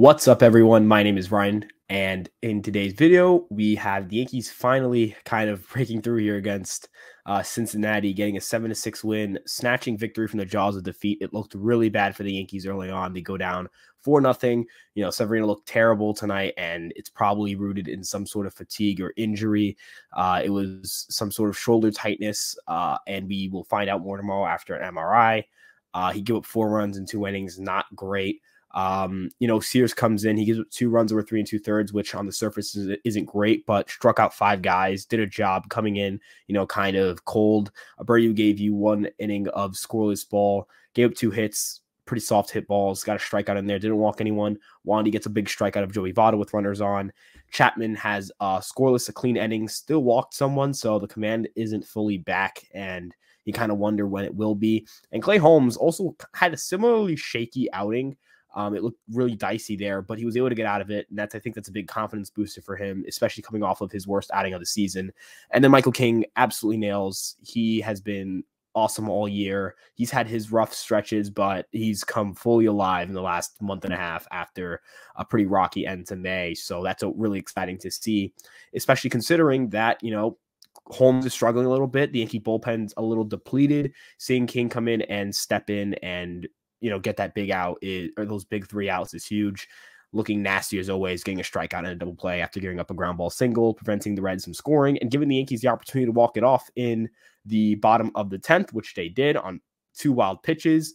What's up, everyone? My name is Ryan, and in today's video, we have the Yankees finally kind of breaking through here against uh, Cincinnati, getting a 7 to 6 win, snatching victory from the jaws of defeat. It looked really bad for the Yankees early on. They go down 4 nothing. You know, Severino looked terrible tonight, and it's probably rooted in some sort of fatigue or injury. Uh, it was some sort of shoulder tightness, uh, and we will find out more tomorrow after an MRI. Uh, he gave up four runs in two innings, not great. Um, you know, Sears comes in, he gives two runs over three and two thirds, which on the surface is, not great, but struck out five guys, did a job coming in, you know, kind of cold. Abreu gave you one inning of scoreless ball, gave up two hits, pretty soft hit balls, got a strikeout in there, didn't walk anyone. Wandy gets a big strikeout of Joey Votto with runners on. Chapman has uh, scoreless, a clean inning, still walked someone, so the command isn't fully back, and you kind of wonder when it will be. And Clay Holmes also had a similarly shaky outing. Um, it looked really dicey there, but he was able to get out of it. And that's, I think, that's a big confidence booster for him, especially coming off of his worst outing of the season. And then Michael King absolutely nails. He has been awesome all year. He's had his rough stretches, but he's come fully alive in the last month and a half after a pretty rocky end to May. So that's really exciting to see, especially considering that, you know, Holmes is struggling a little bit. The Yankee bullpen's a little depleted. Seeing King come in and step in and you know, get that big out is, or those big three outs is huge. Looking nasty as always, getting a strikeout and a double play after giving up a ground ball single, preventing the Reds from scoring, and giving the Yankees the opportunity to walk it off in the bottom of the 10th, which they did on two wild pitches.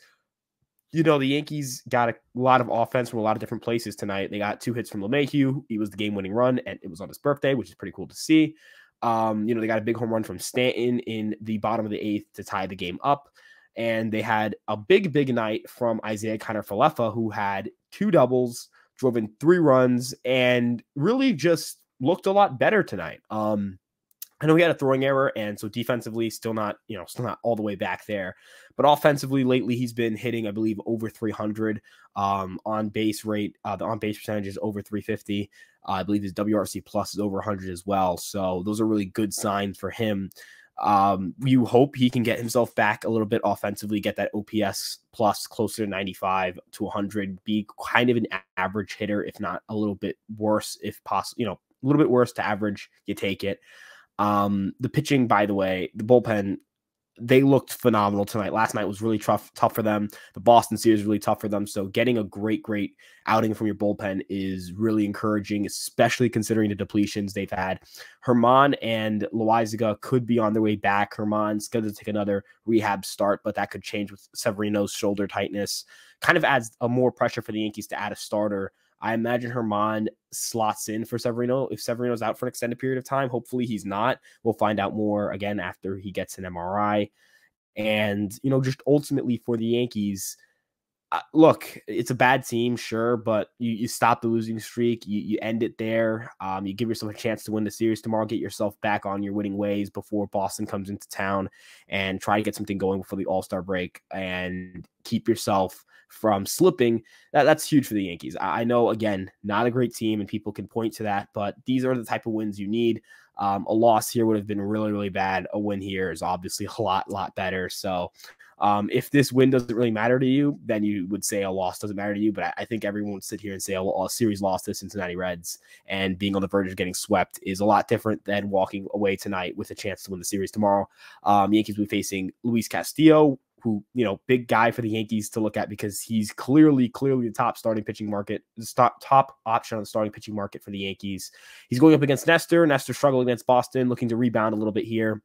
You know, the Yankees got a lot of offense from a lot of different places tonight. They got two hits from LeMahieu. He was the game winning run, and it was on his birthday, which is pretty cool to see. Um, you know, they got a big home run from Stanton in the bottom of the eighth to tie the game up and they had a big, big night from Isaiah Kiner-Falefa, who had two doubles, drove in three runs, and really just looked a lot better tonight. Um, I know he had a throwing error, and so defensively, still not, you know, still not all the way back there. But offensively, lately, he's been hitting, I believe, over 300 um, on base rate. Uh, the on base percentage is over 350. Uh, I believe his WRC plus is over 100 as well. So those are really good signs for him. Um, you hope he can get himself back a little bit offensively, get that OPS plus closer to 95 to 100, be kind of an average hitter, if not a little bit worse, if possible, you know, a little bit worse to average, you take it. Um, the pitching, by the way, the bullpen they looked phenomenal tonight. Last night was really tough, tough for them. The Boston series really tough for them. So getting a great, great outing from your bullpen is really encouraging, especially considering the depletions they've had. Germán and Loaisiga could be on their way back. Germán's going to take another rehab start, but that could change with Severino's shoulder tightness. Kind of adds a more pressure for the Yankees to add a starter I imagine Germán slots in for Severino. If Severino's out for an extended period of time, hopefully he's not. We'll find out more again after he gets an MRI. And, you know, just ultimately for the Yankees, uh, look, it's a bad team, sure, but you, you stop the losing streak, you, you end it there. Um, you give yourself a chance to win the series tomorrow, get yourself back on your winning ways before Boston comes into town and try to get something going before the All Star break and keep yourself from slipping. That, that's huge for the Yankees. I, I know, again, not a great team, and people can point to that, but these are the type of wins you need. Um, a loss here would have been really, really bad. A win here is obviously a lot, lot better. So, um, if this win doesn't really matter to you, then you would say a loss doesn't matter to you. But I, I think everyone would sit here and say, oh, a series loss to Cincinnati Reds and being on the verge of getting swept is a lot different than walking away tonight with a chance to win the series tomorrow. Um, Yankees will be facing Luis Castillo, who, you know, big guy for the Yankees to look at because he's clearly, clearly the top starting pitching market, top, top option on the starting pitching market for the Yankees. He's going up against Nestor. Nestor struggled against Boston, looking to rebound a little bit here.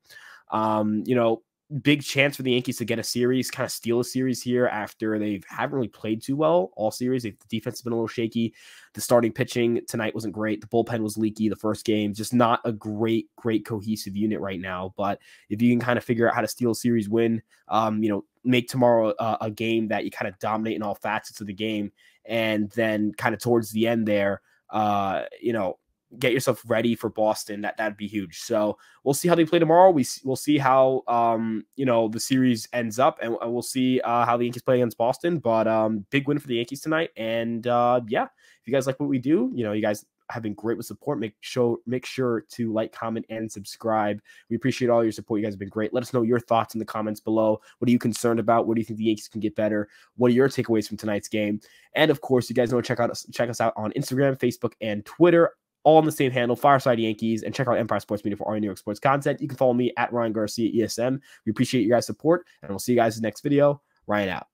Um, you know, big chance for the Yankees to get a series, kind of steal a series here after they haven't really played too well all series. The defense has been a little shaky. The starting pitching tonight wasn't great. The bullpen was leaky the first game. Just not a great, great cohesive unit right now. But if you can kind of figure out how to steal a series win, um, you know, make tomorrow a, a game that you kind of dominate in all facets of the game, and then kind of towards the end there, uh, you know, get yourself ready for Boston. That that'd be huge. So we'll see how they play tomorrow. We we'll see how um you know the series ends up, and we'll see uh, how the Yankees play against Boston. But um, big win for the Yankees tonight. And uh, yeah, if you guys like what we do, you know, you guys have been great with support. Make sure make sure to like, comment, and subscribe. We appreciate all your support. You guys have been great. Let us know your thoughts in the comments below. What are you concerned about? What do you think the Yankees can get better? What are your takeaways from tonight's game? And of course, you guys know check out check us out on Instagram, Facebook, and Twitter all on the same handle, Fireside Yankees, and check out Empire Sports Media for all your New York sports content. You can follow me at Ryan Garcia ESM. We appreciate you guys' support, and we'll see you guys in the next video. Ryan out.